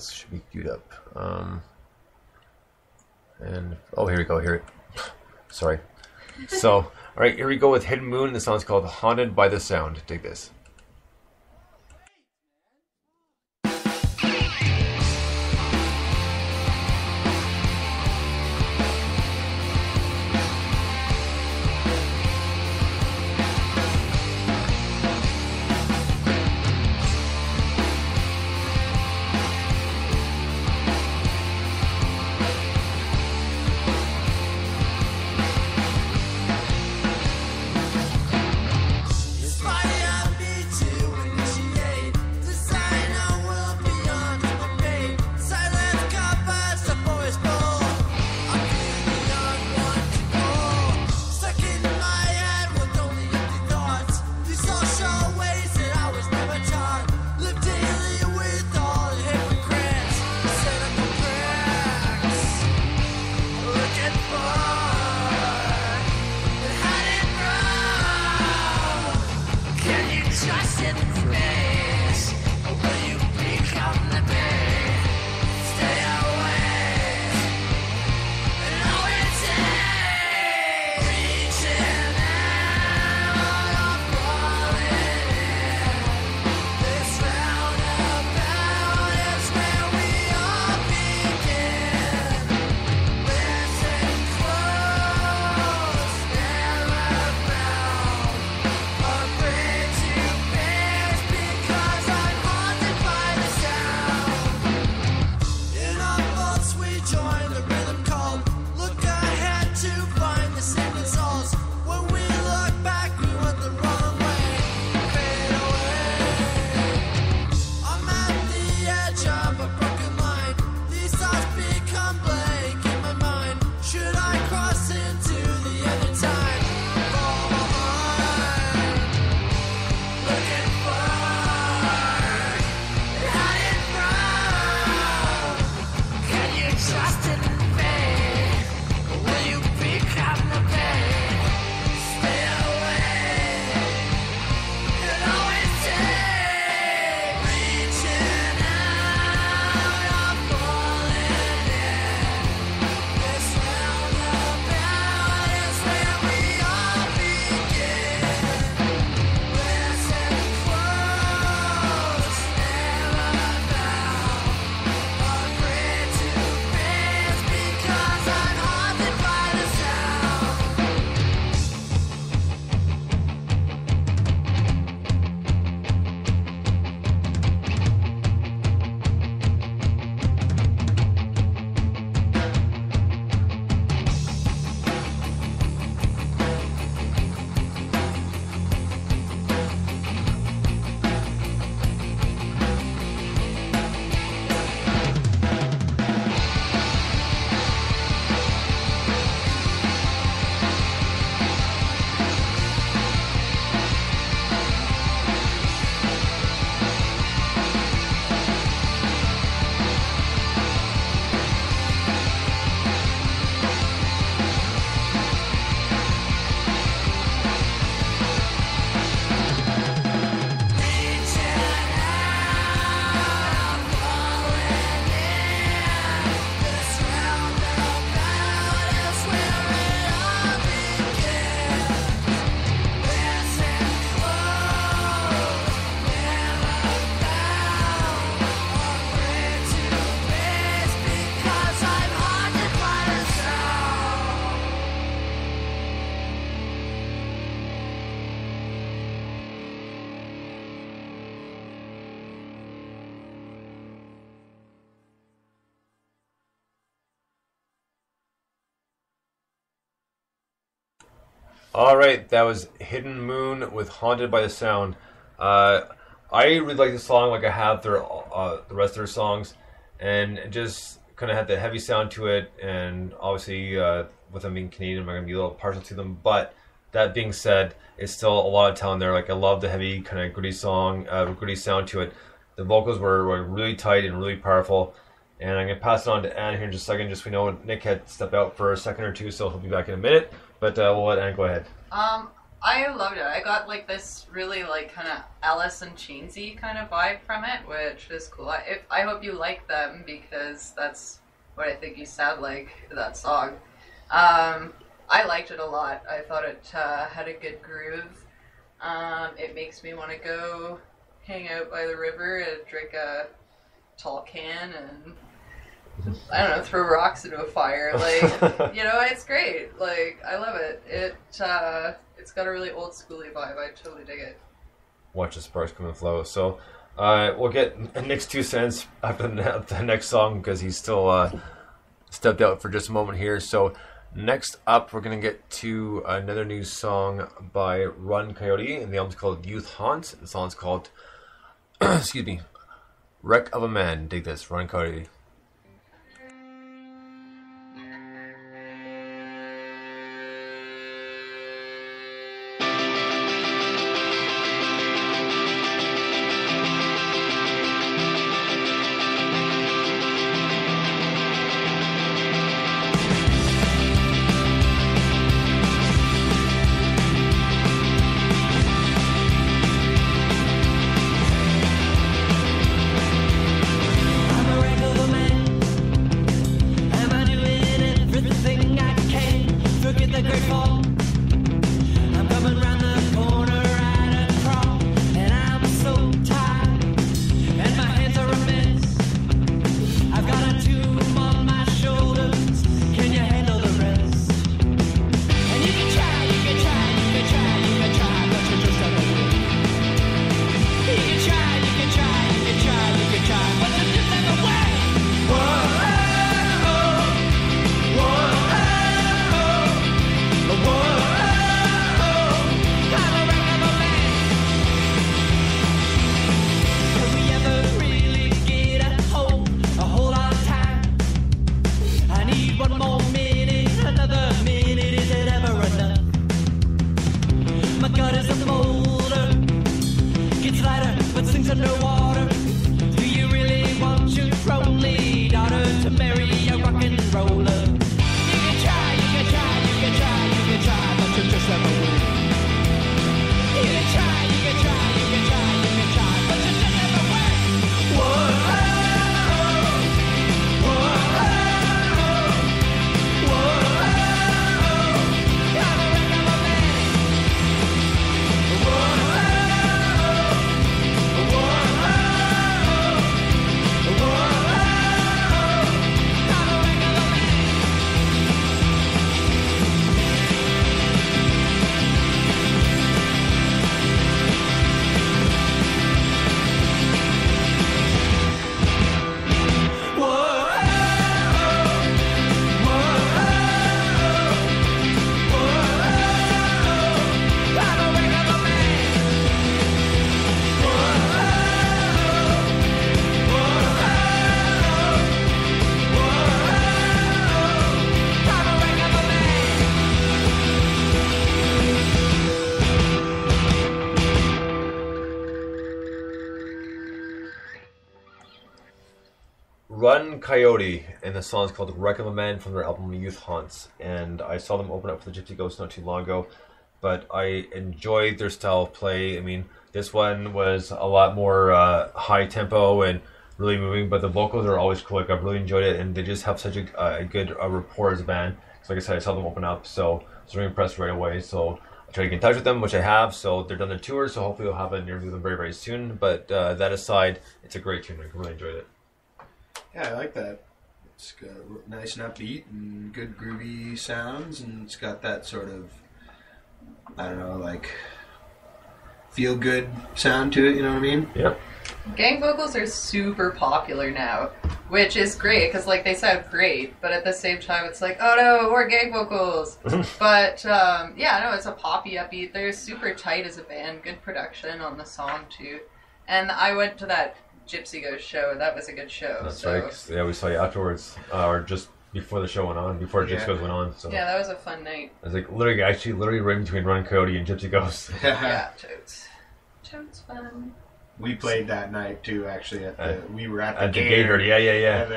This should be queued up. Um, and oh, here we go. Here, sorry. So, all right, here we go with Hidden Moon. The song's called "Haunted by the Sound." Dig this. All right, that was Hidden Moon with Haunted by the Sound. Uh, I really like this song, like I have their uh, the rest of their songs, and just kind of had the heavy sound to it. And obviously, uh, with them being Canadian, I'm going to be a little partial to them. But that being said, it's still a lot of talent there. Like I love the heavy kind of gritty song, uh, gritty sound to it. The vocals were, were really tight and really powerful. And I'm gonna pass it on to Anne here in just a second. Just so we know Nick had stepped out for a second or two, so he'll be back in a minute. But uh, we'll let go ahead. Um, I loved it. I got like this really like kind of Alice in Chainsy kind of vibe from it, which is cool. I, if I hope you like them because that's what I think you sound like that song. Um, I liked it a lot. I thought it uh, had a good groove. Um, it makes me want to go hang out by the river and drink a tall can and I don't know, throw rocks into a fire. Like, you know, it's great. Like, I love it. It uh, it's got a really old schooly vibe. I totally dig it. Watch the sparks come and flow. So uh, we'll get Nick's two cents after the, the next song because he's still uh, stepped out for just a moment here. So next up, we're gonna get to another new song by Run Coyote, and the album's called Youth Haunt. The song's called, excuse me, Wreck of a Man. Dig this, Run Coyote. One more minute, another minute, Run Coyote, and the song is called Wreck of a Man from their album Youth Haunts. And I saw them open up for the Gypsy Ghost not too long ago, but I enjoyed their style of play. I mean, this one was a lot more uh, high tempo and really moving, but the vocals are always cool. Like, I've really enjoyed it, and they just have such a, a good rapport as a band. So, like I said, I saw them open up, so I was really impressed right away. So, I tried to get in touch with them, which I have. So, they're done their tour, so hopefully, we'll have an interview with them very, very soon. But uh, that aside, it's a great tune. I really enjoyed it. Yeah, I like that. It's got a nice and upbeat and good groovy sounds, and it's got that sort of, I don't know, like feel good sound to it. You know what I mean? Yep. Gang vocals are super popular now, which is great because like they sound great, but at the same time it's like, oh no, we're gang vocals. but um, yeah, no, it's a poppy upbeat. They're super tight as a band. Good production on the song too. And I went to that Gypsy Ghost show. That was a good show. That's so. right. 'cause, Yeah, we saw you afterwards, uh, or just before the show went on, before Yeah. Gypsy Ghost went on. So Yeah, that was a fun night. I was like literally, actually, literally right between Run Coyote and Gypsy Ghost. yeah, totes. Totes fun. we played that night too. Actually, at the At- we were at the, At the Gator, Gator, yeah, yeah, yeah. And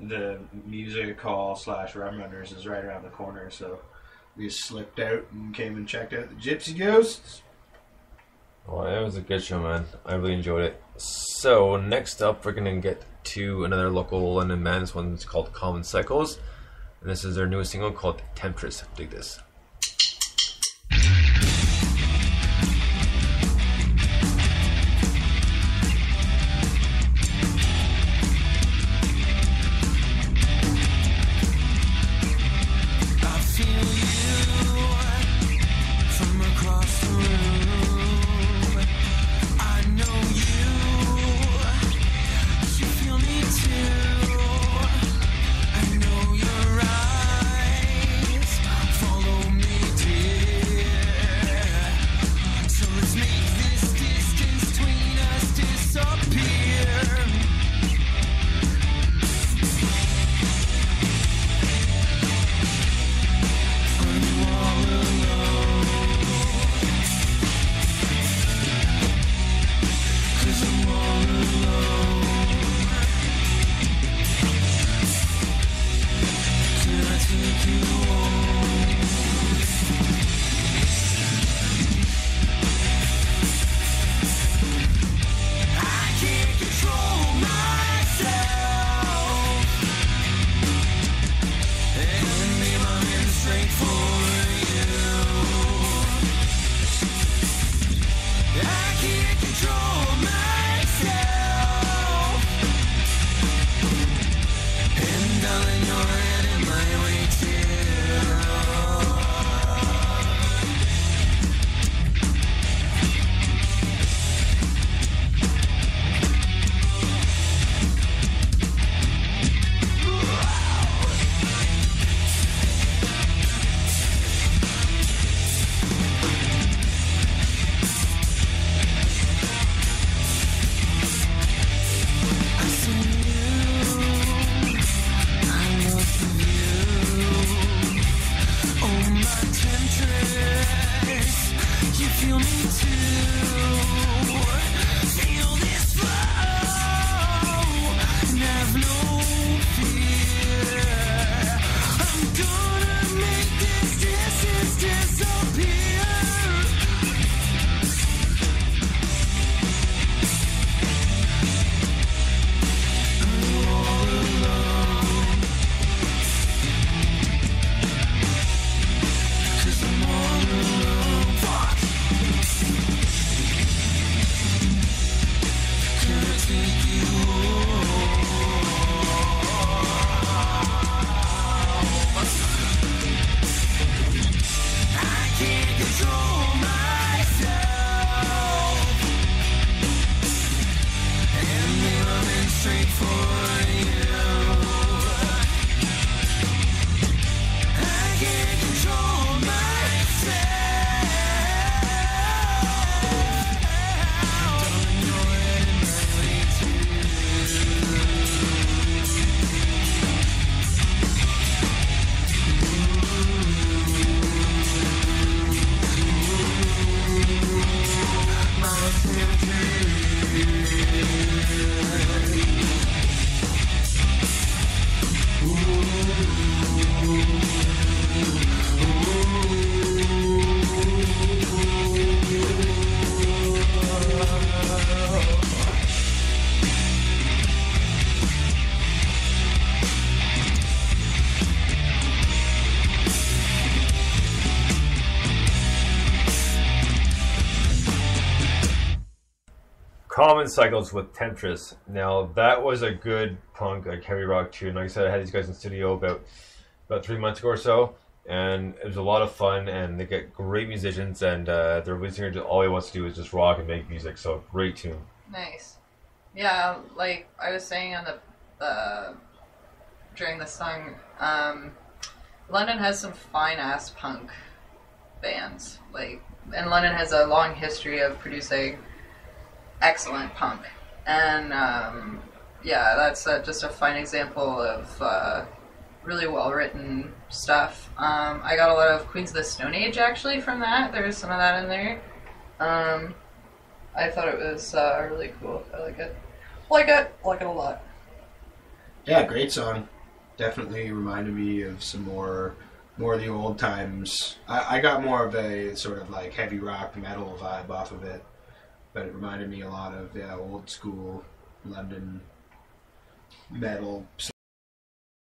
then the music hall slash rum runners is right around the corner, so we slipped out and came and checked out the Gypsy Ghosts. Well, it was a good show, man. I really enjoyed it. So next up, we're gonna get to another local London band. This one's called Common Cycles, and this is their newest single called Temptress. Dig this. Common Cycles with Temptress. Now that was a good punk, like heavy rock tune. Like I said, I had these guys in studio about about three months ago or so, and it was a lot of fun. And they get great musicians, and uh, their lead singer all he wants to do is just rock and make music. So great tune. Nice. Yeah, like I was saying on the the during the song, um, London has some fine ass punk bands. Like, and London has a long history of producing excellent punk. And um, yeah, that's uh, just a fine example of uh, really well written stuff. Um, I got a lot of Queens of the Stone Age actually from that. There's some of that in there. Um, I thought it was uh, really cool. I like it. Like it. Like it a lot. Yeah, great song. Definitely reminded me of some more more of the old times. I, I got more of a sort of like heavy rock metal vibe off of it, but it reminded me a lot of yeah, old school London metal